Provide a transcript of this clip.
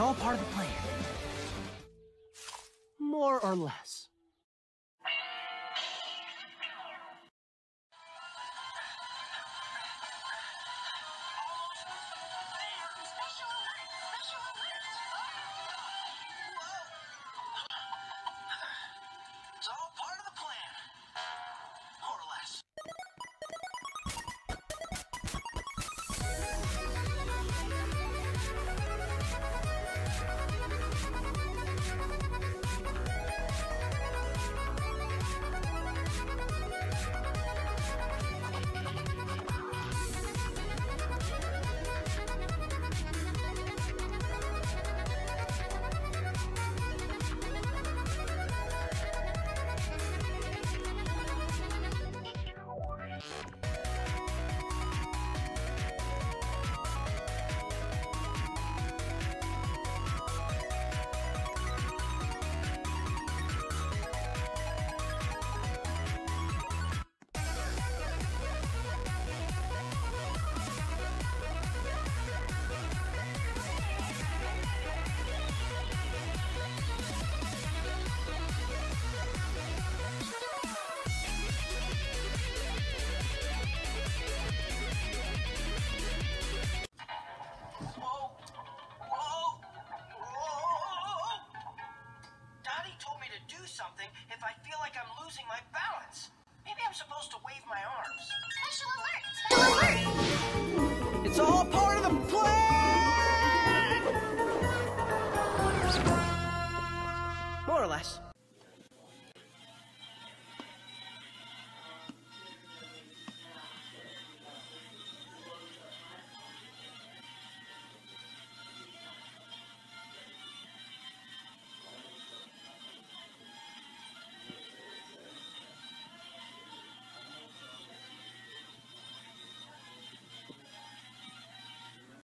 It's all part of the plan. More or less. Losing my balance. Maybe I'm supposed to wave my arms. Special alert!